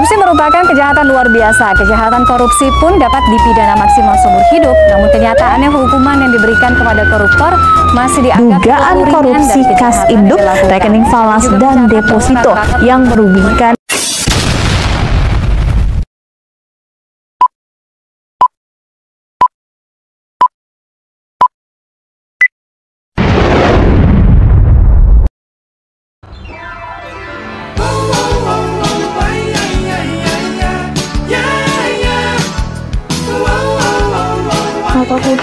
Korupsi merupakan kejahatan luar biasa. Kejahatan korupsi pun dapat dipidana maksimal seumur hidup. Namun kenyataannya hukuman yang diberikan kepada koruptor masih dianggap Dugaan korupsi kas induk, rekening falas dan deposito yang merugikan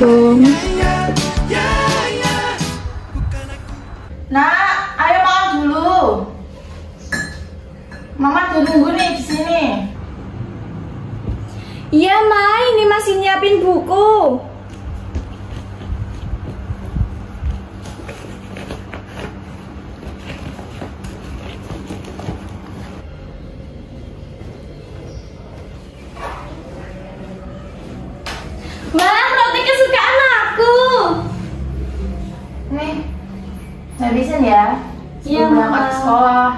dong Nak, ayo makan dulu. Mama tuh nunggu nih di sini. Iya, Ma, ini masih nyiapin buku. Ma, roti kesukaan aku. Nih, habisin ya. Iya, Sebelum berangkat Mama. ke sekolah.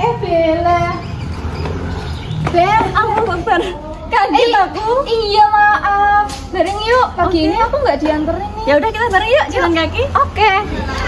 Eh, Bella. Bel, aku kabar. Kaget aku. Iya, maaf. Bareng yuk. Pagi ini aku nggak dianterin nih. Ya udah kita bareng yuk, jalan kaki. Oke. Engkau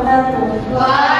Glória.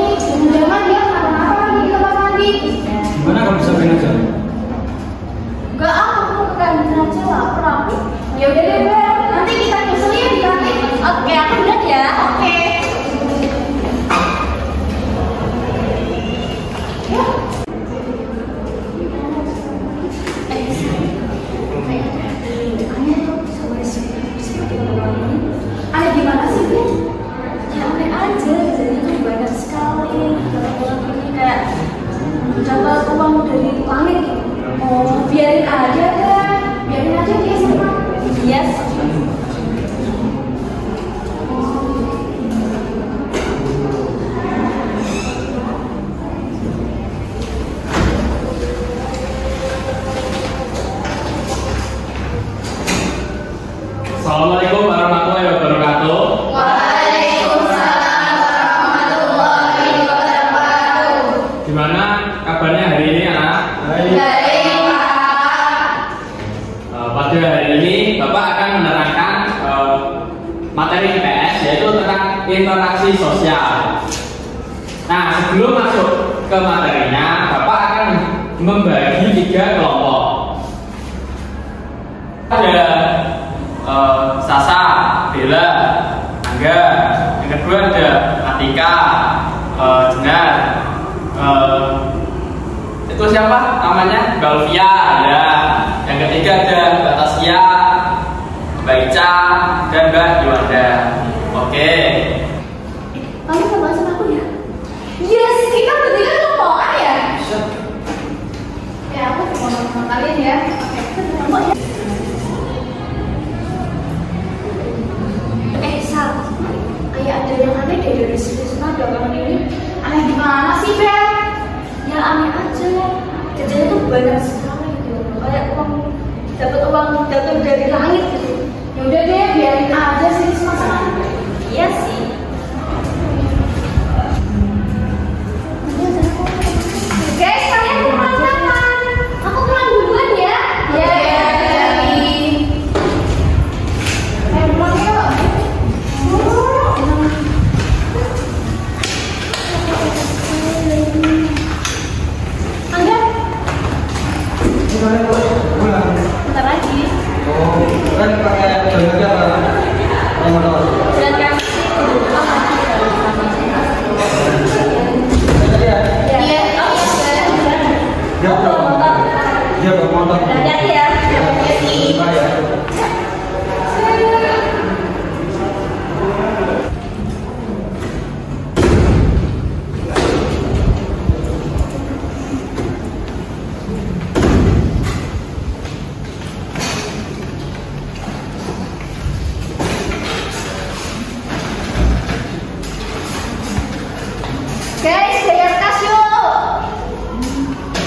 Gimana kamu sampein aja? Sebelum masuk ke materinya, Bapak akan membagi tiga kelompok. Ada eh, Sasa, Bella, Angga. Yang kedua ada Atika, eh, Jenar, eh, itu siapa namanya Galvia ya yang ketiga ada Mbak Tasya Mbak Ica dan Mbak Yuanda oke Kamu kalian ya. Eh, Sal, kayak ada yang aneh deh dari Sulisma belakangan ini. Aneh gimana sih, Bel? Ya aneh aja. Kerjanya tuh banyak sekali gitu. Kayak uang dapat uang jatuh dari langit gitu. Ya udah deh, biarin aja sih sama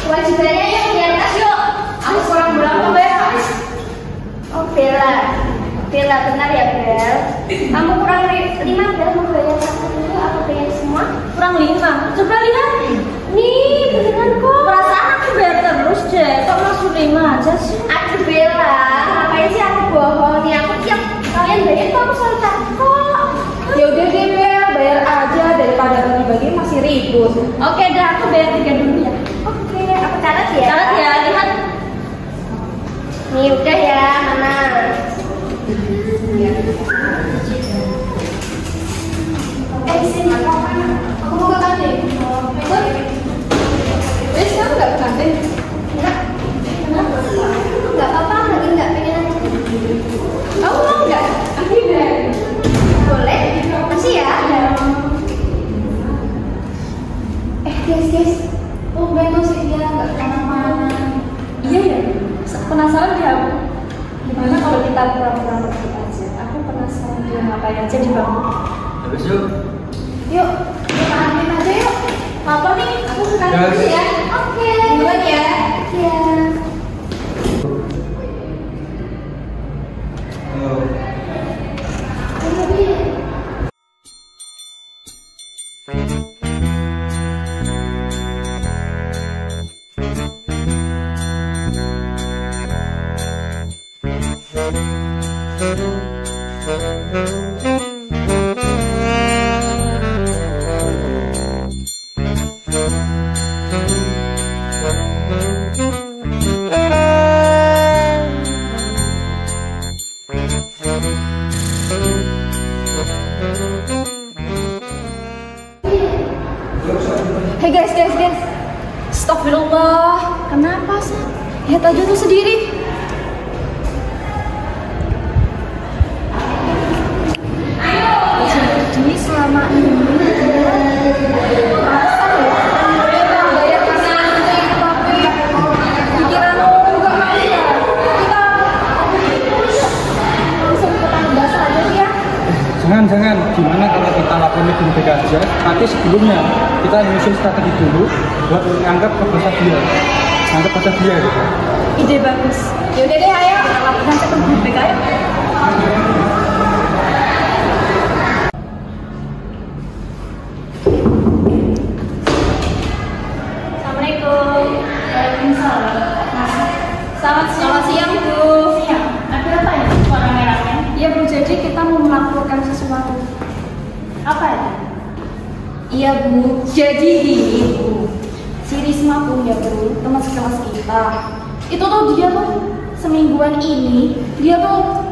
Kewajibannya yuk bayar kas yuk. Aku kurang berapa kas? Oh Bella, Bella benar ya Bel. Kamu kurang lima Bel mau bayar satu dulu apa bayar semua? Kurang lima. Coba lihat. Nih beneran kok. Perasaan aku bayar terus deh. Kok masuk lima ya. Oke. Duluan ya. Aja, tapi sebelumnya kita nyusun strategi dulu buat nganggap ke bahasa dia. Nganggap bahasa dia gitu. ide bagus yaudah deh ayo kita lakukan ke semingguan ini Dia tuh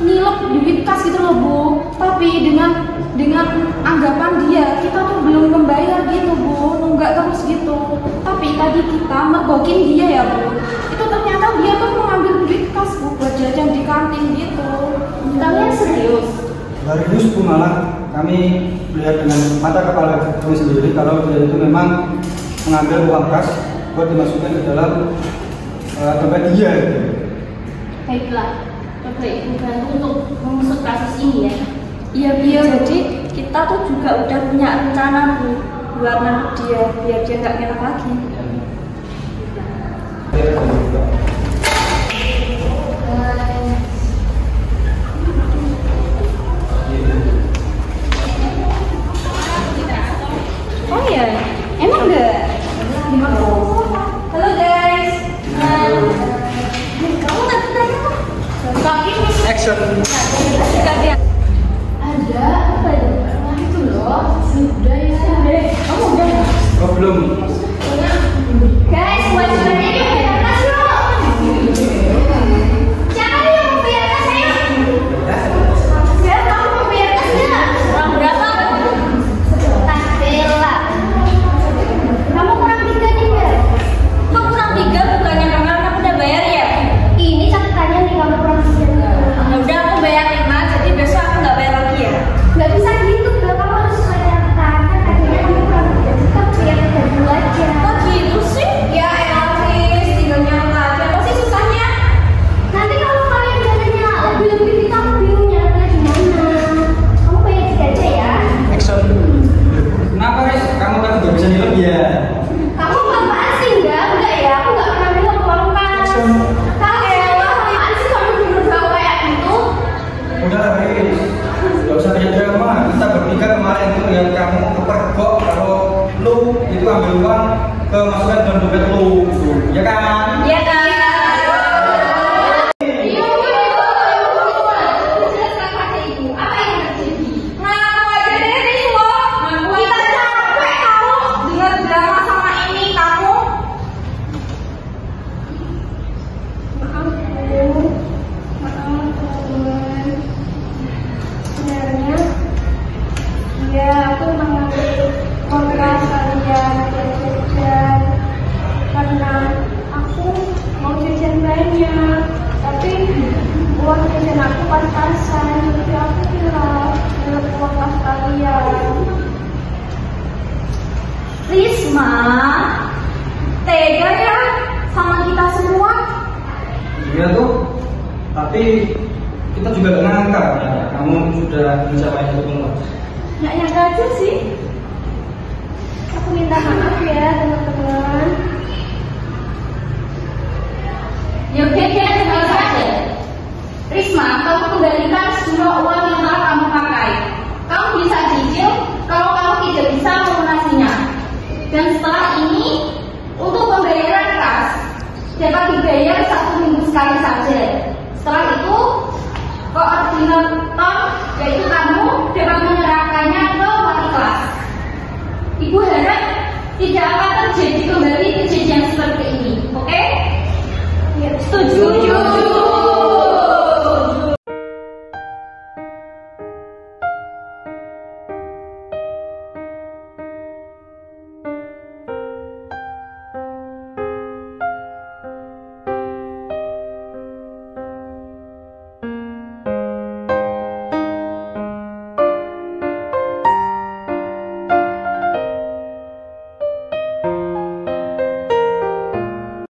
nilep duit kas gitu loh bu Tapi dengan dengan anggapan dia kita tuh belum membayar gitu bu Nunggak terus gitu Tapi tadi kita mergokin dia ya bu Itu ternyata dia tuh mengambil duit kas bu Buat jajan di kantin gitu Kalian serius? Dari itu malah kami melihat dengan mata kepala kami sendiri kalau dia itu memang mengambil uang kas buat dimasukkan ke dalam uh, dompet dia. gitu. Baiklah, Bapak Ibu bantu untuk mengusut kasus ini ya. Iya iya jadi kita tuh juga udah punya rencana bu buat nangkep dia biar dia nggak ngelak lagi. Oh iya, Iya tuh. Tapi kita juga gak ngangka ya. Kamu sudah mencapai satu kelas. Nggak nyangka aja sih. Aku minta maaf ya teman-teman. Ya oke, kita kembali saja. Risma, kamu kembalikan semua uang yang telah kamu pakai. Kamu bisa cicil kalau kamu tidak bisa melunasinya. Dan setelah ini, untuk pembayaran kas dapat dibayar sekali saja. Setelah itu, koordinator yaitu kamu dapat menyerahkannya ke wali kelas. Ibu harap tidak akan terjadi kembali kejadian seperti ini, oke? Ya, Setuju?